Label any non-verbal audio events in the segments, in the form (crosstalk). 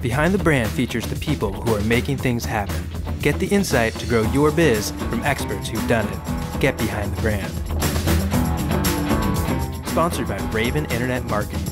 Behind the Brand features the people who are making things happen. Get the insight to grow your biz from experts who've done it. Get behind the brand. Sponsored by Raven Internet Marketing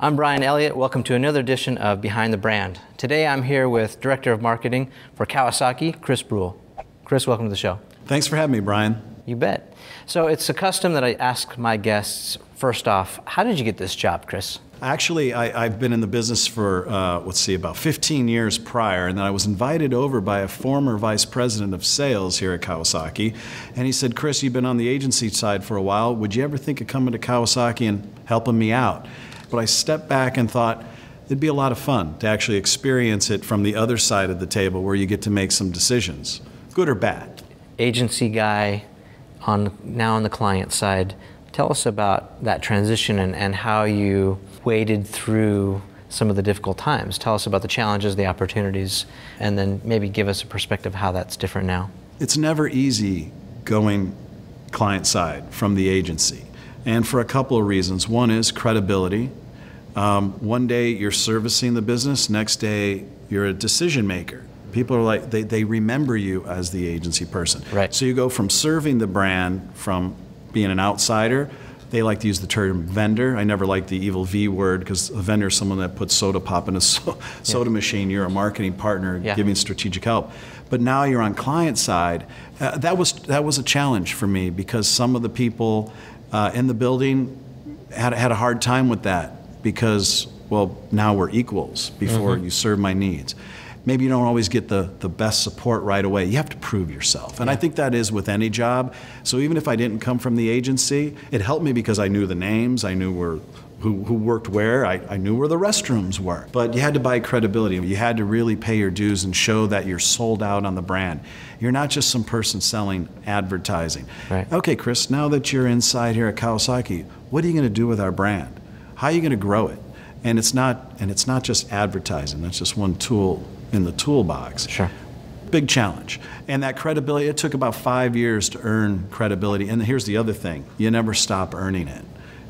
I'm Bryan Elliott. Welcome to another edition of Behind the Brand. Today I'm here with Director of Marketing for Kawasaki, Chris Brull. Chris, welcome to the show. Thanks for having me, Bryan. You bet. So it's a custom that I ask my guests first off, how did you get this job, Chris? Actually, I, have been in the business for, uh, let's see, about 15 years prior, and then I was invited over by a former vice president of sales here at Kawasaki, and he said, Chris, you've been on the agency side for a while. Would you ever think of coming to Kawasaki and helping me out? But I stepped back and thought it'd be a lot of fun to actually experience it from the other side of the table where you get to make some decisions, good or bad. Agency guy, on now on the client side. Tell us about that transition and, and how you waded through some of the difficult times. Tell us about the challenges, the opportunities, and then maybe give us a perspective how that's different now. It's never easy going client side from the agency and for a couple of reasons. One is credibility. Um, one day you're servicing the business, next day you're a decision maker. People are like, they, they remember you as the agency person. Right. So you go from serving the brand, from being an outsider, they like to use the term vendor. I never like the evil V word because a vendor is someone that puts soda pop in a so soda machine. You're a marketing partner yeah. giving strategic help. But now you're on client side. Uh, that was that was a challenge for me because some of the people uh, in the building had, had a hard time with that because, well, now we're equals before mm-hmm. you serve my needs. Maybe you don't always get the, the best support right away. You have to prove yourself. And yeah. I think that is with any job. So even if I didn't come from the agency, it helped me because I knew the names, I knew where who, who worked where. I, I knew where the restrooms were. But you had to buy credibility. You had to really pay your dues and show that you're sold out on the brand. You're not just some person selling advertising. Right. Okay, Chris, now that you're inside here at Kawasaki, what are you going to do with our brand? How are you going to grow it? And it's not and it's not just advertising. That's just one tool in the toolbox. Sure. Big challenge. And that credibility, it took about five years to earn credibility. And here's the other thing you never stop earning it.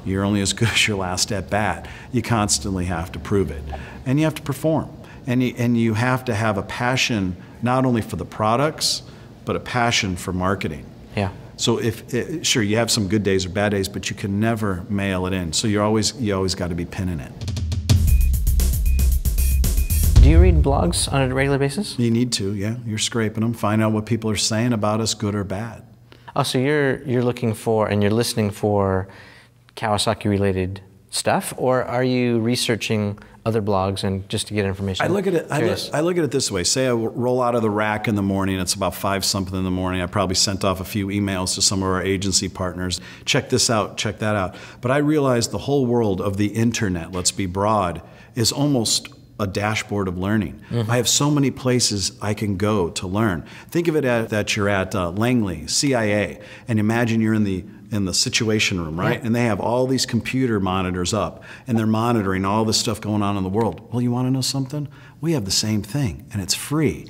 You're only as good as your last at bat. You constantly have to prove it. And you have to perform. And you, and you have to have a passion not only for the products, but a passion for marketing. Yeah. So if eh, sure you have some good days or bad days, but you can never mail it in. So you're always you always got to be pinning it. Do you read blogs on a regular basis? You need to, yeah. You're scraping them, find out what people are saying about us, good or bad. Oh, so you're you're looking for and you're listening for Kawasaki related stuff, or are you researching other blogs and just to get information? I look at it. I look, I look, at it this way. Say I roll out of the rack in the morning. It's about five something in the morning. I probably sent off a few emails to some of our agency partners. Check this out. Check that out. But I realize the whole world of the internet. Let's be broad. Is almost a dashboard of learning. Mm-hmm. I have so many places I can go to learn. Think of it as that you're at uh, Langley, CIA, and imagine you're in the in the situation room, right? Yeah. And they have all these computer monitors up and they're monitoring all this stuff going on in the world. Well, you want to know something? We have the same thing and it's free.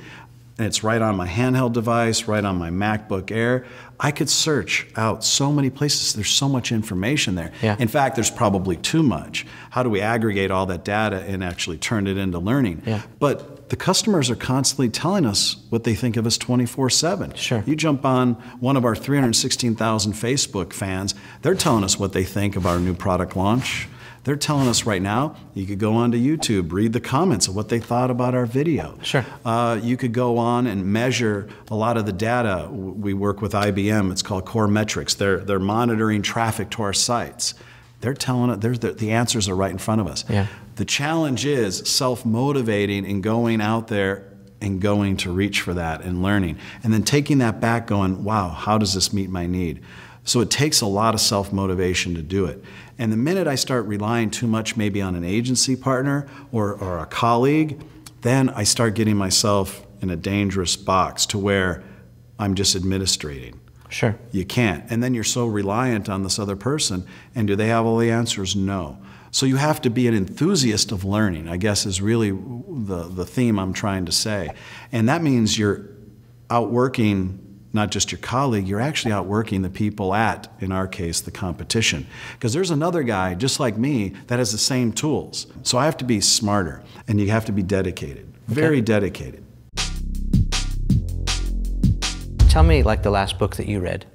And it's right on my handheld device, right on my MacBook Air. I could search out so many places. There's so much information there. Yeah. In fact, there's probably too much. How do we aggregate all that data and actually turn it into learning? Yeah. But the customers are constantly telling us what they think of us 24 7. Sure. You jump on one of our 316,000 Facebook fans, they're telling us what they think of our new product launch. They're telling us right now, you could go onto YouTube, read the comments of what they thought about our video. Sure. Uh, you could go on and measure a lot of the data. We work with IBM, it's called Coremetrics. They're, they're monitoring traffic to our sites. They're telling it, the, the answers are right in front of us. Yeah. The challenge is self motivating and going out there and going to reach for that and learning. And then taking that back, going, wow, how does this meet my need? So it takes a lot of self motivation to do it. And the minute I start relying too much maybe on an agency partner or, or a colleague, then I start getting myself in a dangerous box to where I'm just administrating. Sure. You can't. And then you're so reliant on this other person. And do they have all the answers? No. So you have to be an enthusiast of learning, I guess is really the, the theme I'm trying to say. And that means you're outworking not just your colleague, you're actually outworking the people at, in our case, the competition. Because there's another guy just like me that has the same tools. So I have to be smarter and you have to be dedicated, very dedicated. Tell me, like, the last book that you read.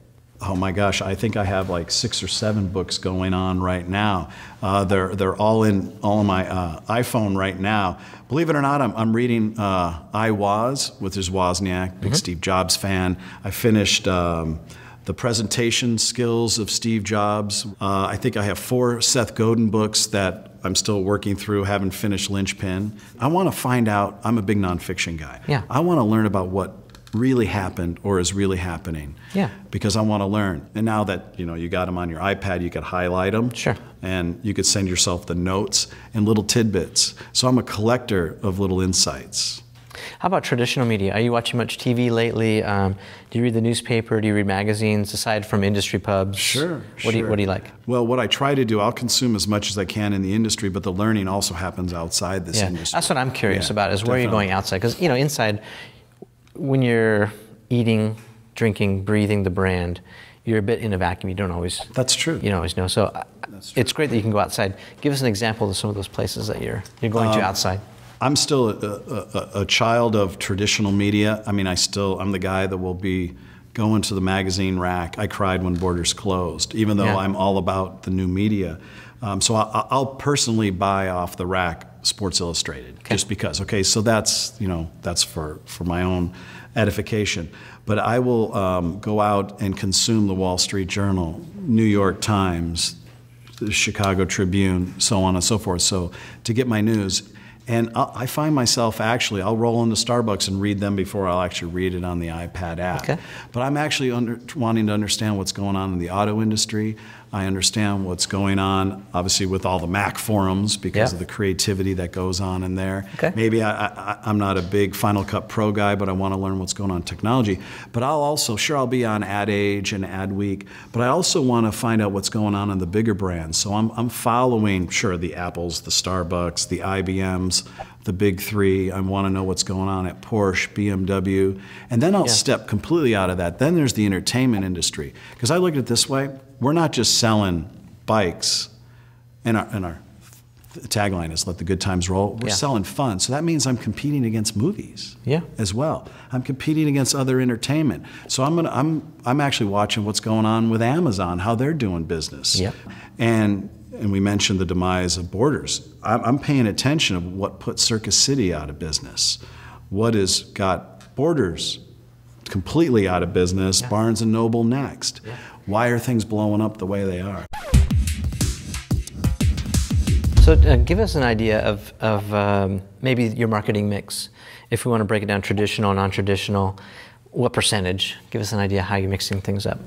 Oh my gosh, I think I have like six or seven books going on right now. Uh, they're, they're all in all on my uh, iPhone right now. Believe it or not, I'm, I'm reading uh, iWoz with his Wozniak, big mm-hmm. Steve Jobs fan. I finished um, The Presentation Skills of Steve Jobs. Uh, I think I have four Seth Godin books that I'm still working through, haven't finished Linchpin. I want to find out, I'm a big nonfiction guy. Yeah. I want to learn about what really happened or is really happening. Yeah. Because I want to learn. And now that you know you got them on your iPad, you could highlight them. Sure. And you could send yourself the notes and little tidbits. So I'm a collector of little insights. How about traditional media? Are you watching much TV lately? Um, do you read the newspaper? Do you read magazines aside from industry pubs? Sure. What, sure. Do, you, what do you like? Well, what I try to do, I'll consume as much as I can in the industry, but the learning also happens outside this yeah. industry. That's what I'm curious yeah, about is where definitely. you're going outside. Because, you know, inside, when you're eating, drinking, breathing the brand, you're a bit in a vacuum. You don't always. That's true. You don't always know. So uh, it's great that you can go outside. Give us an example of some of those places that you're you're going um, to outside. I'm still a, a, a, child of traditional media. I mean, I still I'm the guy that will be going to the magazine rack. I cried when Borders closed, even though yeah. I'm all about the new media. Um, so I, will personally buy off the rack Sports Illustrated okay. just because. Okay, so that's you know that's for for my own edification. But I will um, go out and consume the Wall Street Journal, New York Times, the Chicago Tribune, so on and so forth. So to get my news. And I find myself actually, I'll roll into Starbucks and read them before I'll actually read it on the iPad app. Okay. But I'm actually under, wanting to understand what's going on in the auto industry. I understand what's going on, obviously, with all the Mac forums because yeah. of the creativity that goes on in there. Okay. Maybe I, am not a big Final Cut Pro guy, but I want to learn what's going on in technology. But I'll also, sure, I'll be on Ad Age and Adweek, but I also want to find out what's going on in the bigger brands. So I'm, I'm following, sure, the Apples, the Starbucks, the IBMs, the big three. I want to know what's going on at Porsche, BMW. And then I'll yeah. step completely out of that. Then there's the entertainment industry. Because I look at it this way we're not just selling bikes, and our, and our tagline is let the good times roll. We're yeah. selling fun. So that means I'm competing against movies yeah. as well. I'm competing against other entertainment. So I'm, gonna, I'm, I'm actually watching what's going on with Amazon, how they're doing business. Yep. And and we mentioned the demise of Borders. I'm, paying attention of what put Circuit City out of business, what has got Borders completely out of business, yeah. Barnes and Noble next. Yeah. Why are things blowing up the way they are? So uh, give us an idea of, of um, maybe your marketing mix. If we want to break it down traditional, non-traditional, what percentage? Give us an idea how you're mixing things up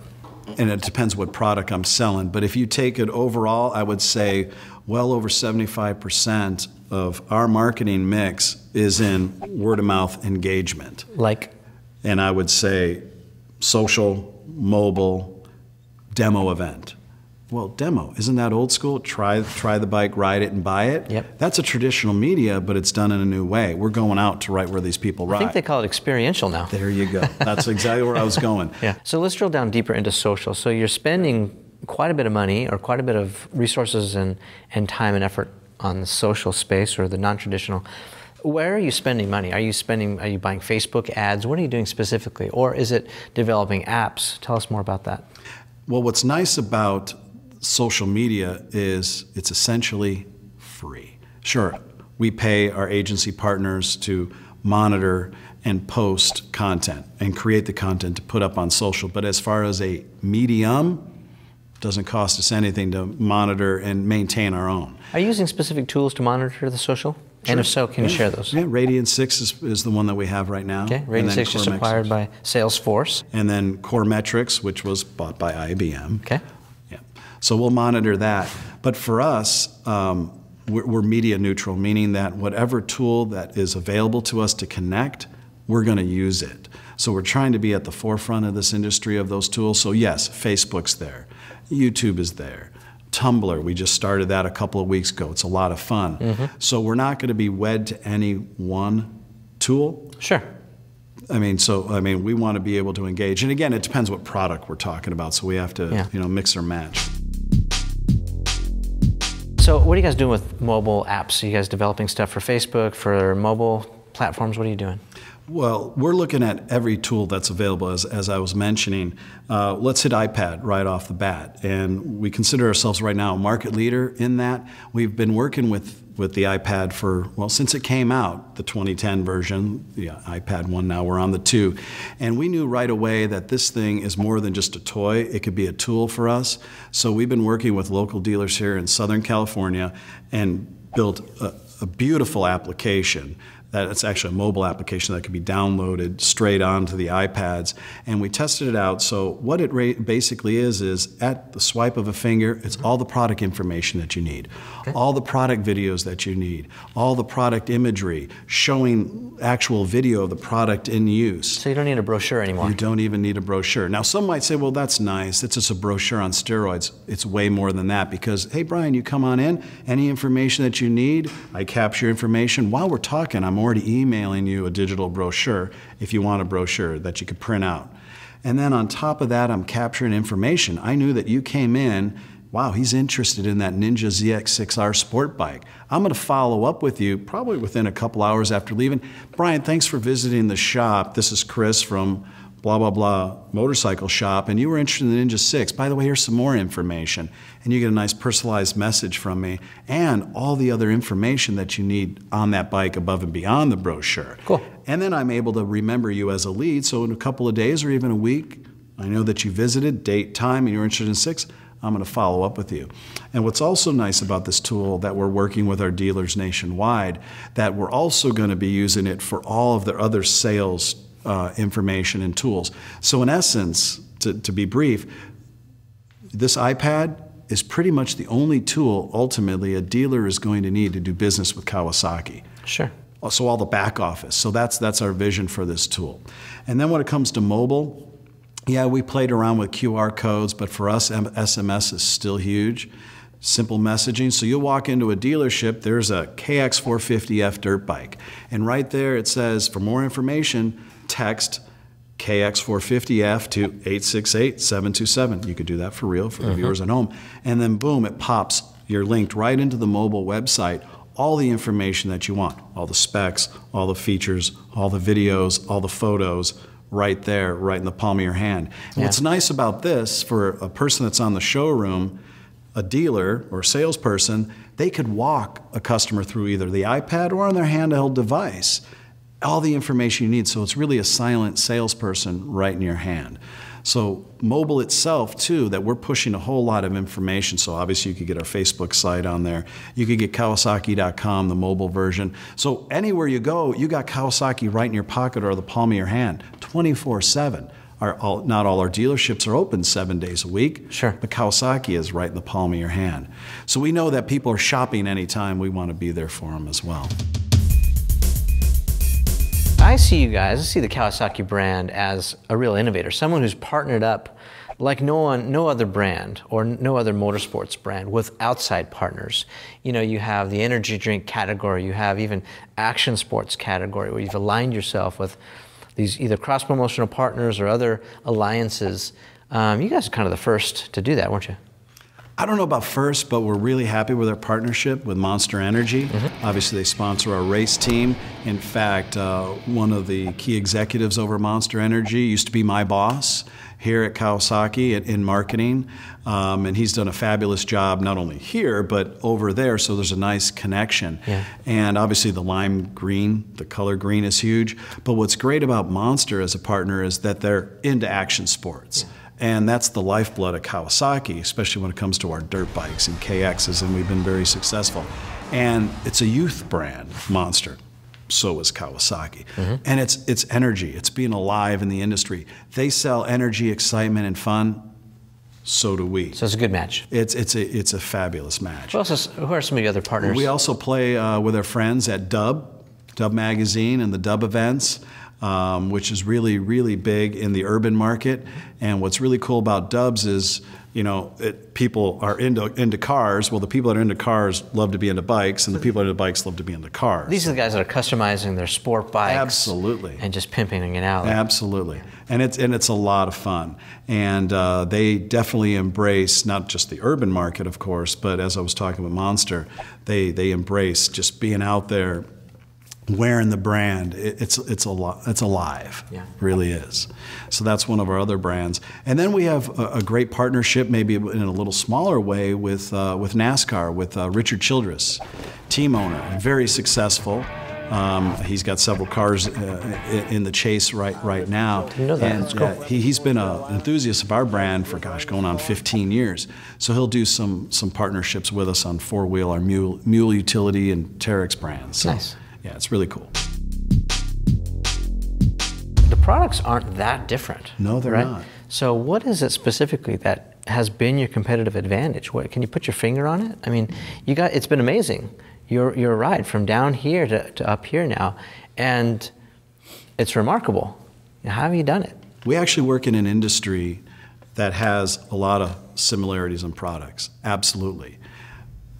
and it depends what product I'm selling. But if you take it overall, I would say well over 75% of our marketing mix is in word of mouth engagement. Like? And I would say social, mobile, demo event. Well, demo isn't that old school? Try try the bike, ride it, and buy it. Yep. That's a traditional media, but it's done in a new way. We're going out to right where these people ride. I think they call it experiential now. There you go. That's exactly where I was going. (laughs) Yeah. So let's drill down deeper into social. So you're spending quite a bit of money or quite a bit of resources and, and time and effort on the social space or the non-traditional. Where are you spending money? Are you spending? Are you buying Facebook ads? What are you doing specifically, or is it developing apps? Tell us more about that. Well, what's nice about social media is it's essentially free. Sure, we pay our agency partners to monitor and post content and create the content to put up on social, but as far as a medium, doesn't cost us anything to monitor and maintain our own. Are you using specific tools to monitor the social? Sure. And if so, can yeah. you share those? Yeah, Radian6 is, is the one that we have right now. Okay, Radian6 is acquired by Salesforce. And then Coremetrics, which was bought by IBM. Okay. Yeah. So we'll monitor that. But for us, um, we're, we're, media neutral, meaning that whatever tool that is available to us to connect, we're going to use it. So we're trying to be at the forefront of this industry of those tools. So yes, Facebook's there, YouTube is there, Tumblr, we just started that a couple of weeks ago. It's a lot of fun. Mm-hmm. So we're not going to be wed to any one tool. Sure. I mean, so I mean, we want to be able to engage. And again, it depends what product we're talking about. So we have to, Yeah. you know, mix or match. So, what are you guys doing with mobile apps? Are you guys developing stuff for Facebook, for mobile platforms? What are you doing? Well, we're looking at every tool that's available, as, as I was mentioning. Uh, let's hit iPad right off the bat. And we consider ourselves right now a market leader in that. We've been working with, with the iPad for, well, since it came out, the 2010 version, the iPad 1 now, we're on the 2. And we knew right away that this thing is more than just a toy, it could be a tool for us. So we've been working with local dealers here in Southern California and built a, a beautiful application that it's actually a mobile application that can be downloaded straight onto the iPads. And we tested it out. So what it ra- basically is is at the swipe of a finger, it's all the product information that you need, all the product videos that you need, all the product imagery showing actual video of the product in use. So, you don't need a brochure anymore. You don't even need a brochure. Now, some might say, well, that's nice. It's just a brochure on steroids. It's way more than that because, hey, Bryan, you come on in. Any information that you need, I capture information. While we're talking, I'm already emailing you a digital brochure if you want a brochure that you could print out. And then on top of that, I'm capturing information. I knew that you came in. Wow, he's interested in that Ninja ZX6R sport bike. I'm going to follow up with you probably within a couple hours after leaving. Bryan, thanks for visiting the shop. This is Chris from blah, blah, blah motorcycle shop, and you were interested in the Ninja 6. By the way, here's some more information. And you get a nice personalized message from me and all the other information that you need on that bike above and beyond the brochure. Cool. And then I'm able to remember you as a lead. So in a couple of days or even a week, I know that you visited, date, time, and you're interested in six. I'm going to follow up with you. And what's also nice about this tool that we're working with our dealers nationwide, that we're also going to be using it for all of their other sales uh, information and tools. So in essence, to, to be brief, this iPad is pretty much the only tool ultimately a dealer is going to need to do business with Kawasaki Sure. so all the back office. So that's that's our vision for this tool. And then when it comes to mobile, yeah, we played around with QR codes, but for us, M- SMS is still huge. Simple messaging. So you'll walk into a dealership, there's a KX450F dirt bike. And right there it says, for more information, text KX450F to 868 727. You could do that for real for the viewers at home. And then boom, it pops. You're linked right into the mobile website. All the information that you want, all the specs, all the features, all the videos, all the photos, right there, right in the palm of your hand. And What's nice about this for a person that's on the showroom, a dealer or salesperson, they could walk a customer through either the iPad or on their handheld device all the information you need. So it's really a silent salesperson right in your hand. So mobile itself too, that we're pushing a whole lot of information. So obviously you could get our Facebook site on there. You could get Kawasaki.com, the mobile version. So anywhere you go, you got Kawasaki right in your pocket or the palm of your hand, 24/7. Our, all, not all our dealerships are open seven days a week. Sure. But Kawasaki is right in the palm of your hand. So we know that people are shopping anytime. We want to be there for them as well. I see you guys, I see the Kawasaki brand as a real innovator, someone who's partnered up like no one, no other brand or no other motorsports brand with outside partners. You know, you have the energy drink category, you have even action sports category where you've aligned yourself with these either cross promotional partners or other alliances. Um, you guys are kind of the first to do that, weren't you? I don't know about first, but we're really happy with our partnership with Monster Energy. Obviously, they sponsor our race team. In fact, uh, one of the key executives over Monster Energy used to be my boss here at Kawasaki in, in marketing. Um, and he's done a fabulous job not only here, but over there. So there's a nice connection. Yeah. And obviously, the lime green, the color green is huge. But what's great about Monster as a partner is that they're into action sports. And that's the lifeblood of Kawasaki, especially when it comes to our dirt bikes and KXs, and we've been very successful. And it's a youth brand, Monster. So is Kawasaki. And it's, it's energy, it's being alive in the industry. They sell energy, excitement, and fun. So do we. So it's a good match. It's, it's, a, it's a fabulous match. Who, else who are some of your other partners? We also play uh, with our friends at Dub, Dub Magazine, and the Dub events, um, which is really, really big in the urban market. And what's really cool about Dubs is, you know, it, people are into into cars. Well, the people that are into cars love to be into bikes, and the people that are into bikes love to be into cars. These are the guys that are customizing their sport bikes. Absolutely. And just pimping it out. Absolutely, and it's and it's a lot of fun, and uh, they definitely embrace not just the urban market, of course, but as I was talking about Monster, they they embrace just being out there, wearing the brand. It, it's it's a lot. It's alive. Yeah. really is. So that's one of our other brands, and then we have a, a great partnership, maybe in a little smaller way, with uh, with NASCAR, with uh, Richard Childress, team owner, very successful. Um, he's got several cars uh, in the chase right right now. Didn't know that. And, cool. uh, he, he's been a, an enthusiast of our brand for gosh, going on 15 years. So he'll do some some partnerships with us on four wheel, our mule, mule utility and Teryx brands. So, Nice. Yeah, it's really cool. The products aren't that different. No, they're right? not. So, what is it specifically that has been your competitive advantage? What, can you put your finger on it? I mean, you got it's been amazing. Your your ride from down here to, to up here now, and it's remarkable. How have you done it? We actually work in an industry that has a lot of similarities in products, absolutely.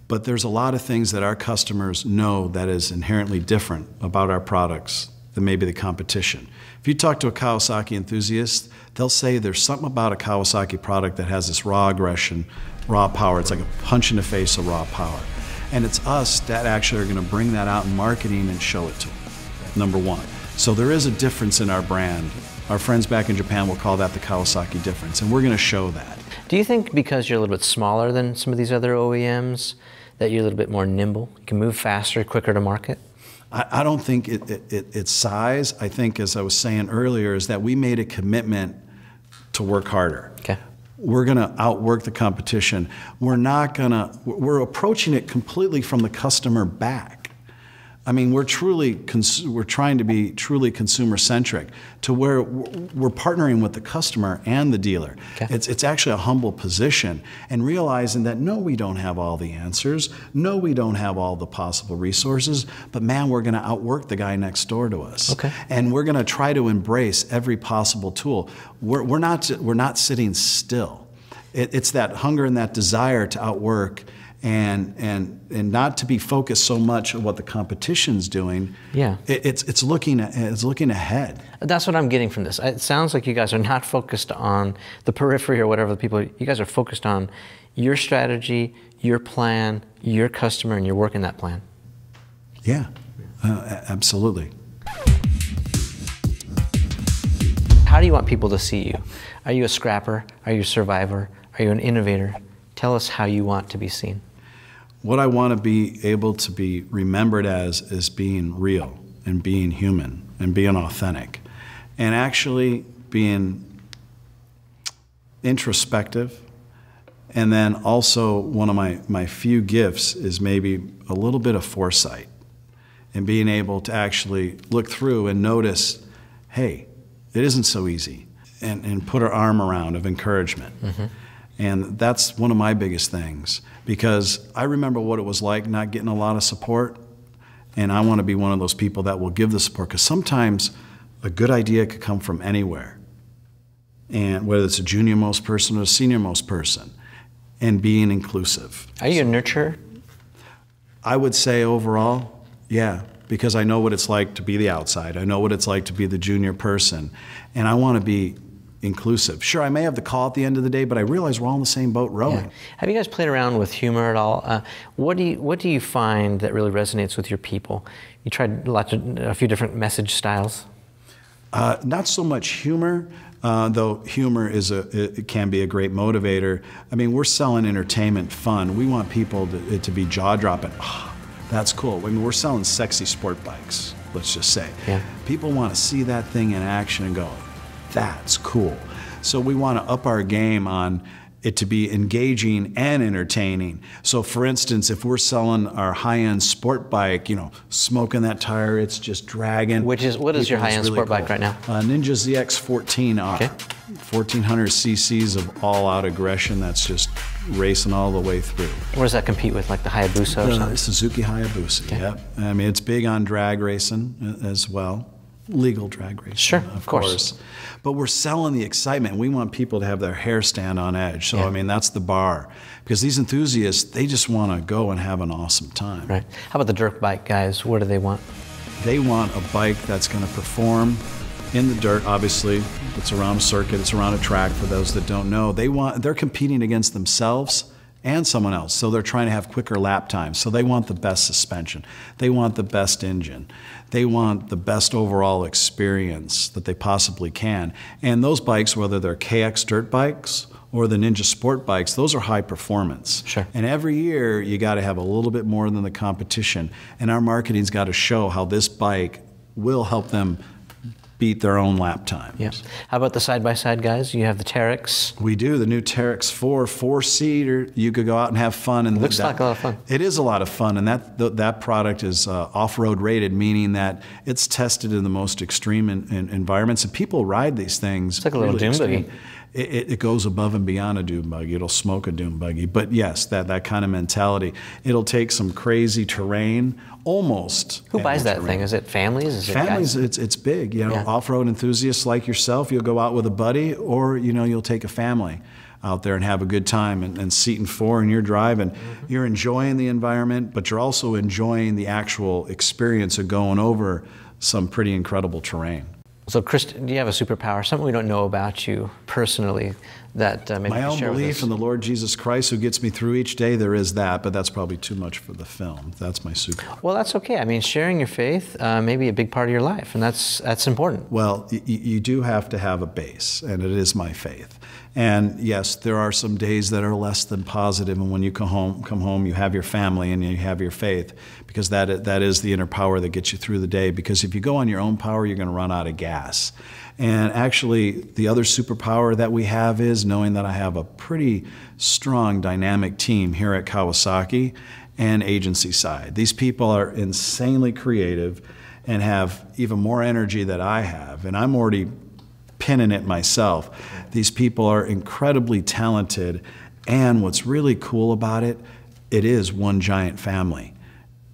But there's a lot of things that our customers know that is inherently different about our products than maybe the competition. If you talk to a Kawasaki enthusiast, they'll say there's something about a Kawasaki product that has this raw aggression, raw power. It's like a punch in the face of raw power. And it's us that actually are going to bring that out in marketing and show it to them, number one. So there is a difference in our brand. Our friends back in Japan will call that the Kawasaki difference, and we're going to show that. Do you think because you're a little bit smaller than some of these other OEMs that you're a little bit more nimble? You can move faster, quicker to market? I, I don't think it, it, it, it's size. I think, as I was saying earlier, is that we made a commitment to work harder. Okay. We're going to outwork the competition. We're not going to, we're approaching it completely from the customer back. I mean, we're truly, cons- we're trying to be truly consumer centric to where we're partnering with the customer and the dealer. Okay. It's, it's actually a humble position and realizing that no, we don't have all the answers. No, we don't have all the possible resources, but man, we're going to outwork the guy next door to us. Okay. And we're going to try to embrace every possible tool. We're, we're, not, we're not sitting still. It, it's that hunger and that desire to outwork and, and, and not to be focused so much on what the competition's doing. Yeah. It, it's, it's, looking, it's looking ahead. That's what I'm getting from this. It sounds like you guys are not focused on the periphery or whatever the people, you guys are focused on your strategy, your plan, your customer, and you're working that plan. Yeah, uh, absolutely. How do you want people to see you? Are you a scrapper? Are you a survivor? Are you an innovator? Tell us how you want to be seen. What I want to be able to be remembered as is being real and being human and being authentic and actually being introspective. And then also, one of my, my few gifts is maybe a little bit of foresight and being able to actually look through and notice hey, it isn't so easy, and, and put our arm around of encouragement. Mm-hmm. And that's one of my biggest things because I remember what it was like not getting a lot of support. And I want to be one of those people that will give the support because sometimes a good idea could come from anywhere. And whether it's a junior most person or a senior most person, and being inclusive. Are you a nurturer? I would say overall, yeah, because I know what it's like to be the outside. I know what it's like to be the junior person. And I want to be inclusive. Sure, I may have the call at the end of the day, but I realize we're all in the same boat rowing. Have you guys played around with humor at all? Uh, what do you What do you find that really resonates with your people? You tried lots of, a few different message styles. Uh, not so much humor, uh, though humor is a it can be a great motivator. I mean, we're selling entertainment, fun. We want people to, it to be jaw dropping. Oh, that's cool. I mean, we're selling sexy sport bikes. Let's just say, Yeah. people want to see that thing in action and go, "That's cool." So we want to up our game on it to be engaging and entertaining. So, for instance, if we're selling our high-end sport bike, you know, smoking that tire, it's just dragging. Which is- what is your People, it's high-end sport bike right now? uh, Ninja ZX14R. Okay. 1400 cc's of all-out aggression that's just racing all the way through. Where does that compete with, like the Hayabusa or Uh, something? Suzuki Hayabusa, yep. I mean, it's big on drag racing uh, as well. Legal drag racing. Sure, of, of course. But we're selling the excitement. We want people to have their hair stand on edge. So, Yeah. I mean, that's the bar. Because these enthusiasts, they just want to go and have an awesome time. Right. How about the dirt bike guys? What do they want? They want a bike that's going to perform in the dirt, obviously. It's around a circuit, it's around a track for those that don't know. They want they're competing against themselves and someone else. So they're trying to have quicker lap times. So they want the best suspension. They want the best engine. They want the best overall experience that they possibly can. And those bikes, whether they're KX dirt bikes or the Ninja Sport bikes, those are high performance. Sure. And every year you got to have a little bit more than the competition. And our marketing's got to show how this bike will help them beat their own lap times. Yeah. How about the side by side guys? You have the Teryx. We do the new Teryx 4 four seater. You could go out and have fun. And Looks like a lot of fun. It is a lot of fun, and that th- that product is uh, off road rated, meaning that it's tested in the most extreme in, in environments, and people ride these things. It's like a little buggy. It, it, it goes above and beyond a dune buggy. It'll smoke a dune buggy, but yes, that that kind of mentality. It'll take some crazy terrain, almost. Who buys that terrain. thing? Is it families? Is Families, guys? it's it's big. You know, Yeah. off-road enthusiasts like yourself, you'll go out with a buddy, or you know, you'll take a family out there and have a good time. And, and seat and four, and you're driving, Mm-hmm. you're enjoying the environment, but you're also enjoying the actual experience of going over some pretty incredible terrain. So, Chris, do you have a superpower? Something we don't know about you personally that uh, maybe My own belief in the Lord Jesus Christ, who gets me through each day, there is that, but that's probably too much for the film. That's my super. Well, that's okay. I mean, sharing your faith uh, may be a big part of your life, and that's that's important. Well, you do have to have a base, and it is my faith. And yes, there are some days that are less than positive, and when you come home, come home, you have your family and you have your faith, because that that is the inner power that gets you through the day. Because if you go on your own power, you're going to run out of gas. And actually, the other superpower that we have is knowing that I have a pretty strong, dynamic team here at Kawasaki and agency side. These people are insanely creative and have even more energy than I have, and I'm already pinning it myself. These people are incredibly talented, and what's really cool about it, it is one giant family.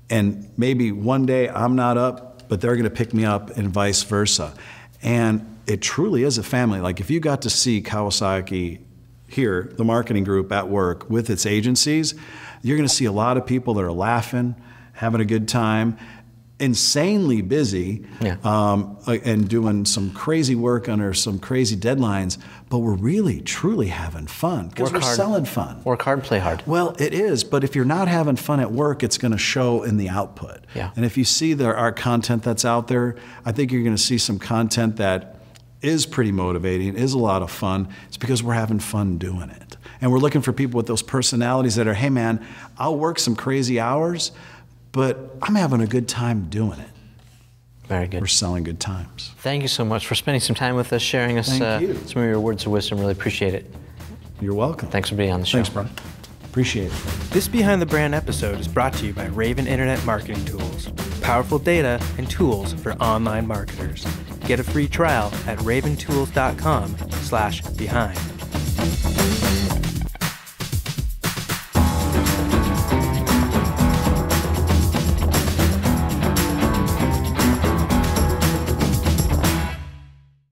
And maybe one day I'm not up, but they're going to pick me up, and vice versa. And it truly is a family. Like if you got to see Kawasaki here, the marketing group at work with its agencies, you're going to see a lot of people that are laughing, having a good time, insanely busy, Yeah. um, uh, and doing some crazy work under some crazy deadlines. But we're really, truly having fun because we're hard. selling fun. Work hard, play hard. Well, it is, but if you're not having fun at work, it's going to show in the output. Yeah. And if you see there our content that's out there, I think you're going to see some content that is pretty motivating, is a lot of fun. It's because we're having fun doing it. And we're looking for people with those personalities that are, hey man, I'll work some crazy hours, but I'm having a good time doing it. Very good. We're selling good times. Thank you so much for spending some time with us, sharing us uh, some of your words of wisdom. Really appreciate it. You're welcome. Thanks for being on the show. Thanks, bro. Appreciate it. This Behind the Brand episode is brought to you by Raven Internet Marketing Tools. Powerful data and tools for online marketers. Get a free trial at raventools.com slash behind.